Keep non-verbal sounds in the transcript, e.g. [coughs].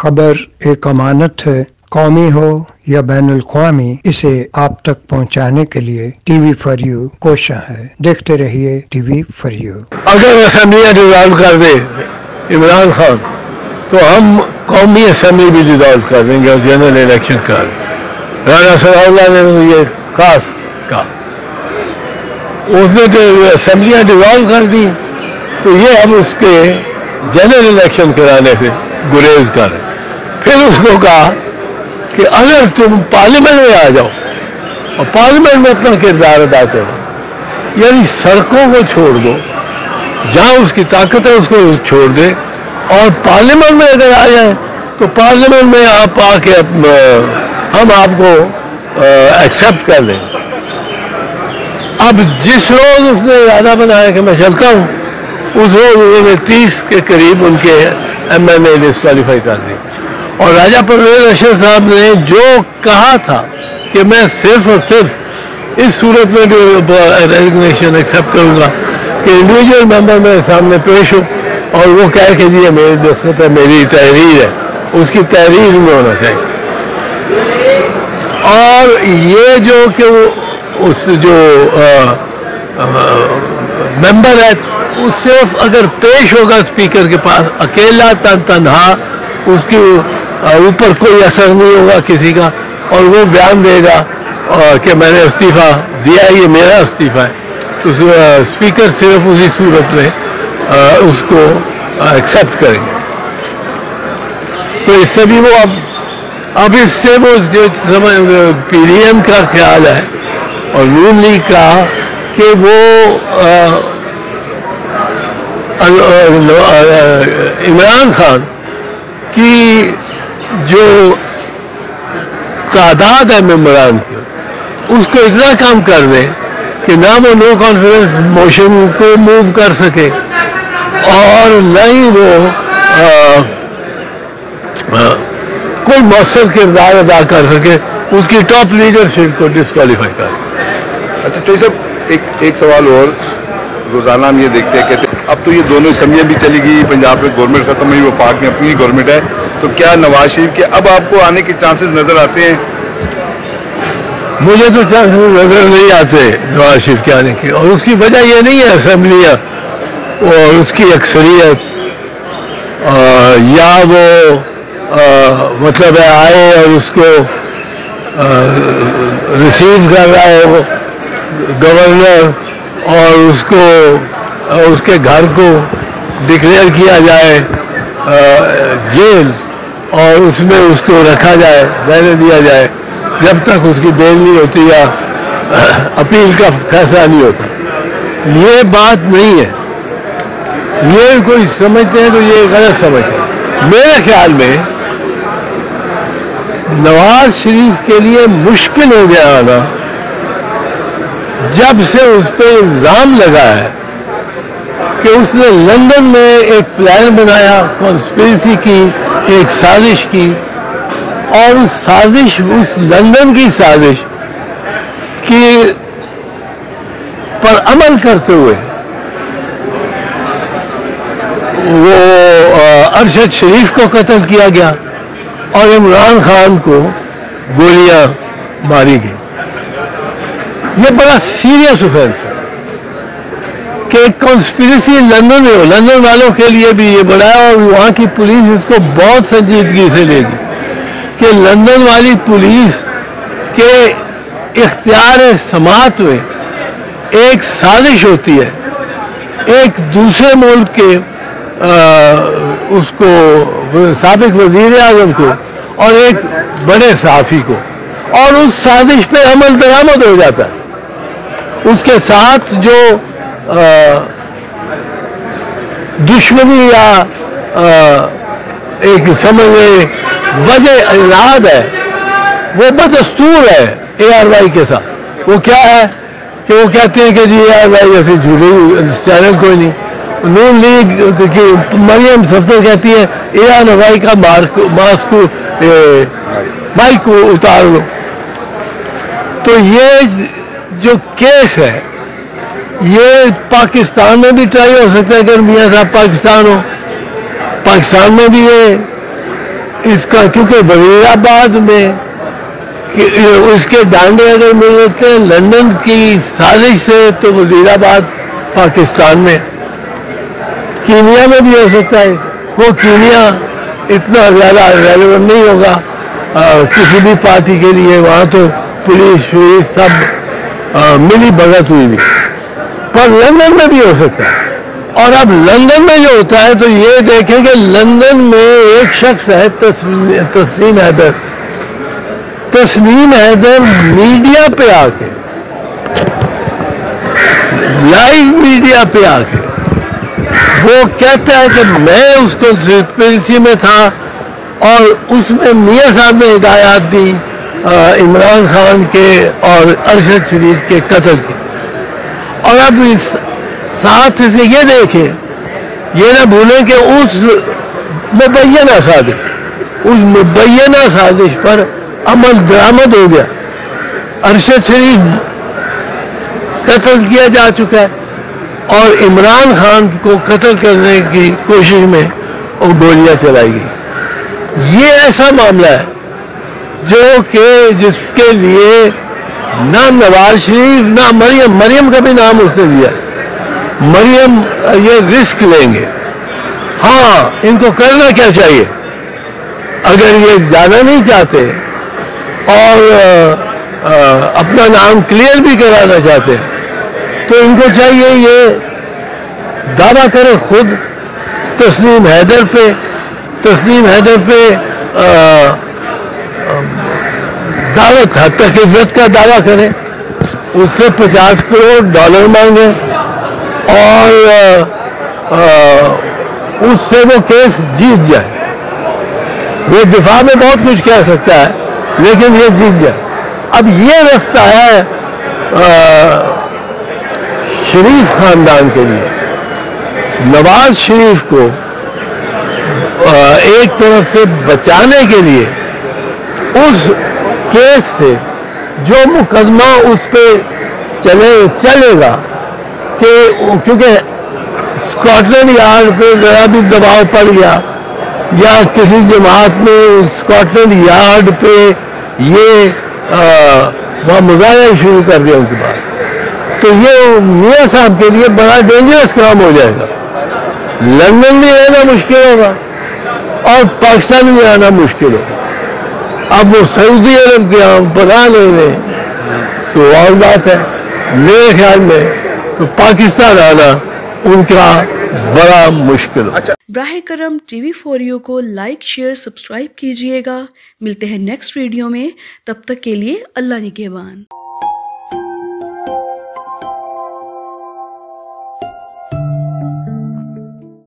खबर एक अमानत है। कौमी हो या बैन अवी इसे आप तक पहुँचाने के लिए टीवी फॉर यू कोशा है। देखते रहिए टीवी फॉर यू अगर असम्बलियाँ डिजॉल्व कर दे इमरान खान तो हम कौमी असम्बली भी डिजॉल्व कर देंगे और जनरल इलेक्शन कर। राना सलाउल्ला ने तो ये खास कहा। उसने तो असम्बलियाँ डिजॉल्व कर दी तो ये हम उसके जनरल इलेक्शन कराने से गुरेज कर। फिर उसको कहा कि अगर तुम पार्लियामेंट में आ जाओ और पार्लियामेंट में अपना किरदार अदा करो, यानी सड़कों को छोड़ दो, जहाँ उसकी ताकत है उसको छोड़ दे, और पार्लियामेंट में अगर आ जाए तो पार्लियामेंट में आप आके हम आपको एक्सेप्ट कर लें अब जिस रोज उसने इरादा बनाया कि मैं चलता हूँ, उस रोज उन्होंने तीस के करीब उनके एम एन ए डिस्कालीफाई कर दी और राजा परवेज अशर साहब ने जो कहा था कि मैं सिर्फ़ और सिर्फ़ इस सूरत में भी रेजिग्नेशन एक्सेप्ट करूँगा कि इंडिविजुअल मेंबर मेरे सामने पेश हो और वो कह के जी मेरी दस्तखत है, मेरी तहरीर है, उसकी तहरीर में होना चाहिए। और ये जो कि वो उस जो मेंबर है, वो सिर्फ़ अगर पेश होगा स्पीकर के पास, अकेला तन तनहा उसकी ऊपर कोई असर नहीं होगा किसी का, और वो बयान देगा कि मैंने इस्तीफ़ा दिया ये मेरा इस्तीफ़ा है। तो स्पीकर सिर्फ़ उसी सूरत में उसको एक्सेप्ट करेंगे। तो इससे भी वो अब अब इससे वो जो समय पीडीएम का ख्याल है, और नून लीग का, कि वो इमरान खान की जो तादाद है मेम्बरान की उसको इतना कम कर दें कि ना वो नो कॉन्फिडेंस मोशन को मूव कर सके और न ही वो आ, आ, कोई मौसर किरदार अदा कर सके उसकी टॉप लीडरशिप को डिस्कालीफाई कर। अच्छा तो सब एक एक सवाल और रोज़ाना हम ये देखते हैं कहते अब तो ये दोनों असम्बलियाँ भी चली गई पंजाब में गवर्नमेंट खत्म हुई वफाक में अपनी गवर्नमेंट है। तो क्या नवाज़ शरीफ के अब आपको आने के चांसेस नज़र आते हैं? मुझे तो चांसेस नज़र नहीं आते नवाज़ शरीफ के आने के। और उसकी वजह यह नहीं है असम्बलियाँ और उसकी अक्सरियत या वो आ, मतलब है आए और उसको आ, रिसीव कर रहा है वो गवर्नर और उसको उसके घर को डिक्लेयर किया जाए जेल और उसमें उसको रखा जाए, रहने दिया जाए। जब तक उसकी बेल नहीं होती या [coughs] अपील का फैसला नहीं होता। ये बात नहीं है। ये कोई समझते हैं तो ये गलत समझते हैं। मेरे ख्याल में नवाज़ शरीफ के लिए मुश्किल हो गया आना जब से उस पर इल्ज़ाम लगा है कि उसने लंदन में एक प्लान बनाया कॉन्स्पिरसी की, एक साजिश की। और उस साजिश, उस लंदन की साजिश की पर अमल करते हुए वो अरशद शरीफ को कत्ल किया गया और इमरान खान को गोलियाँ मारी गई। ये बड़ा सीरियस ऑफेंस है। कि कॉन्स्पिरसी लंदन में हो। लंदन वालों के लिए भी ये बड़ा है और वहाँ की पुलिस इसको बहुत संजीदगी से लेगी कि लंदन वाली पुलिस के इख्तियार समात में एक साजिश होती है। एक दूसरे मुल्क के आ, उसको सबक वज़ीर आज़म को और एक बड़े साफी को। और उस साजिश पे अमल दरामद हो जाता है। उसके साथ जो दुश्मनी या एक समझ वजह इराद है, वो बदस्तूर है ए आर वाई के साथ। वो क्या है कि वो कहते हैं कि जी ए आर वाई ऐसे झूठे चैनल कोई नहीं। नून लीग की मरियम सफ्तर कहती है, ए आर वाई का मार्क, मास्क माइक को उतार लो। तो ये जो केस है ये पाकिस्तान में भी ट्राई हो सकता है अगर मियाँ साहब पाकिस्तान हो। पाकिस्तान में भी ये इसका क्योंकि वजीराबाद में कि उसके डांडे अगर मिल जाते हैं लंदन की साजिश से तो वजीराबाद पाकिस्तान में। कीनिया में भी हो सकता है। वो कीनिया इतना ज़्यादा रेलिवेंट नहीं होगा। आ, किसी भी पार्टी के लिए वहाँ तो पुलिस सब मिली भगत हुई भी। पर लंदन में भी हो सकता है। और अब लंदन में जो होता है तो ये देखें कि लंदन में एक शख्स है तस्लीम हैदर। तस्लीम हैदर मीडिया पे आके, लाइव मीडिया पे आके, वो कहता है कि मैं उस कॉन्स्टिट्यूंसी में था और उसमें मियाँ साहब ने हिदायत दी इमरान खान के और अरशद शरीफ के कत्ल की। और इस साथ इसे ये देखें, ये ना भूलें कि उस मुबैना साजिश, उस मुबैना साजिश पर अमल दरामद हो गया। अरशद शरीफ कत्ल किया जा चुका है और इमरान खान को कत्ल करने की कोशिश में वो गोलियाँ चलाई गई। ये ऐसा मामला है जो कि जिसके लिए ना नवाज़ शरीफ ना मरियम। मरियम का भी नाम उसने दिया। मरियम ये रिस्क लेंगे। हाँ इनको करना क्या चाहिए? अगर ये जाना नहीं चाहते और आ, आ, अपना नाम क्लियर भी कराना चाहते तो इनको चाहिए ये दावा करें खुद। तस्लीम हैदर पे तस्लीम हैदर पे दावत हद तक इज़्ज़त का दावा करें। उससे पचास करोड़ डॉलर मांगे और आ, उससे वो केस जीत जाए। वो दिफा में बहुत कुछ कह सकता है लेकिन ये जीत जाए। अब ये रास्ता है आ, शरीफ खानदान के लिए। नवाज़ शरीफ को आ, एक तरफ़ से बचाने के लिए उस केस से जो मुकदमा उस पर चले, चलेगा कि क्योंकि स्कॉटलैंड यार्ड पे ज़रा भी दबाव पड़ गया। या किसी जमात में स्कॉटलैंड यार्ड पे ये वहाँ मुजाहरा शुरू कर दिया उनके बाद। तो ये मियाँ साहब के लिए बड़ा डेंजरस काम हो जाएगा। लंदन में रहना मुश्किल होगा और पाकिस्तान में आना मुश्किल होगा। अब वो सऊदी अरब के हम बना नहीं रहे तो और बात है, मेरे ख्याल में तो पाकिस्तान आना उनका बड़ा मुश्किल अच्छा। ब्राह करम टीवी फॉर यू को लाइक, शेयर, सब्सक्राइब कीजिएगा। मिलते हैं नेक्स्ट वीडियो में, तब तक के लिए अल्लाह निगेबान